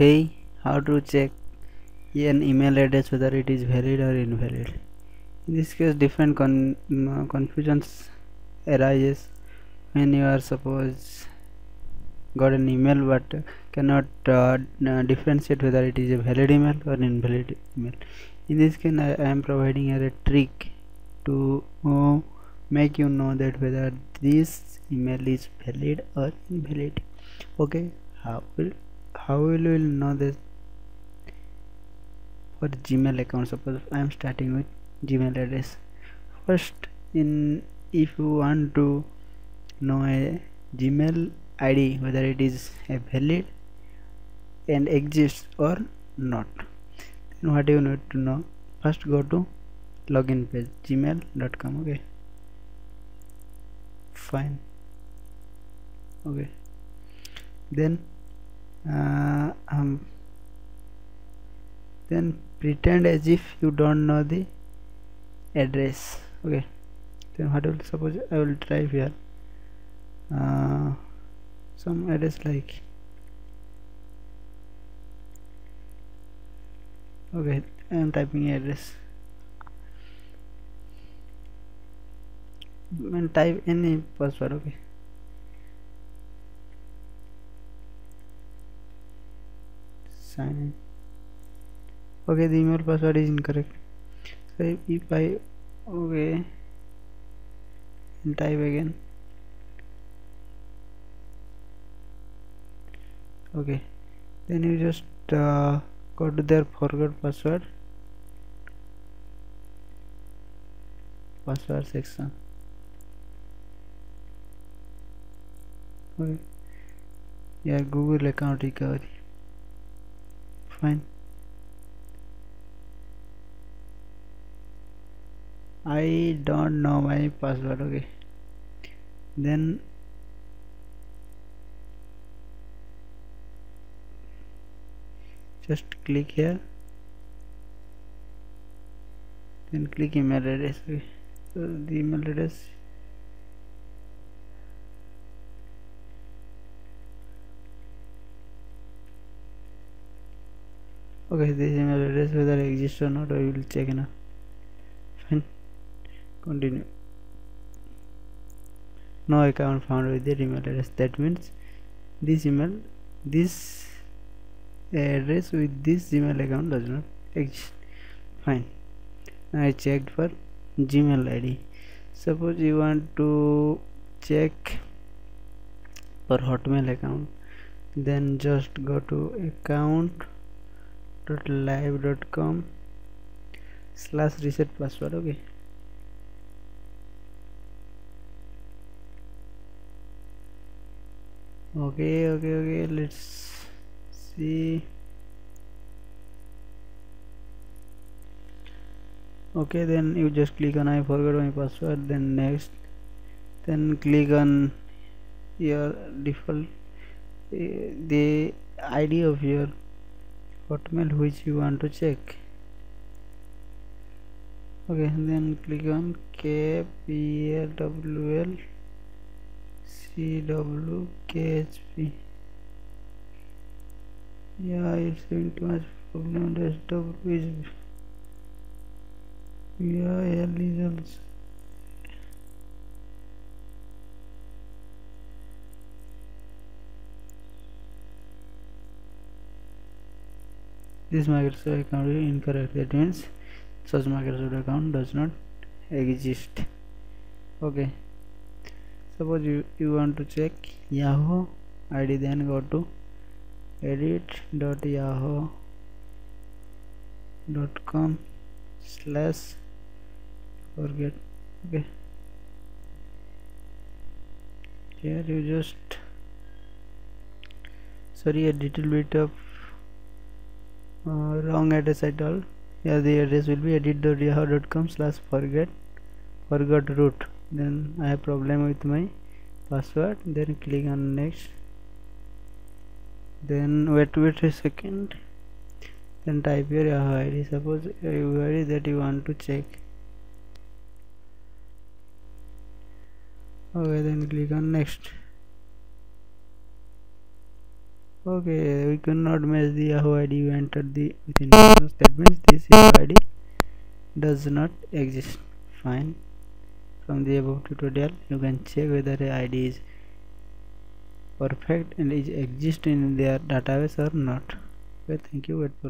hey how to check an email address whether it is valid or invalid? In this case different con uh, confusions arises when you are suppose got an email but cannot uh, uh, differentiate whether it is a valid email or invalid email. In this case I, I am providing a trick to uh, make you know that whether this email is valid or invalid. Okay how will how will you know this for gmail account. Suppose i am starting with gmail address. First in if you want to know a gmail id whether it is a valid and exists or not then what do you need to know first go to login page gmail.com okay? Fine. Okay. Then uh, um, then pretend as if you don't know the address. Okay. Then what will suppose I will try here. Uh, some address like okay I am typing address. And type any password okay sign in okay the email password is incorrect so if I okay and type again okay then you just uh, go to their forgot password password section okay yeah google account recovery fine I don't know my password okay. Then just click here. Then click email address okay. so the email address okay this email address whether exists or not I will check now fine. Continue no account found with the email address that means this email this eh, address with this gmail account does not exist fine. I checked for gmail id suppose you want to check for hotmail account then just go to account live.com slash reset password okay? Okay okay okay let's see. Okay then you just click on I forgot my password then next. Then click on your default uh, the ID of your hotmail which you want to check. Okay then click on kplwl cwkhp yeah it's having too much problem dash w is yeah l is also this Microsoft account is incorrect that means such Microsoft account does not exist. Okay. Suppose you, you want to check Yahoo ID then go to edit.yahoo.com slash forget. Okay. Here you just sorry a little bit of uh, wrong address at all. Yeah the address will be edit.yahoo.com slash forget forgot root. Then I have problem with my password. Then click on next. Then wait wait a second. Then type your Yahoo ID suppose Yahoo ID that you want to check. Okay then click on next okay we cannot match the yahoo id you entered the within that means this yahoo id does not exist. Fine. From the above tutorial you can check whether a id is perfect and is exist in their database or not. Okay thank you. Wait for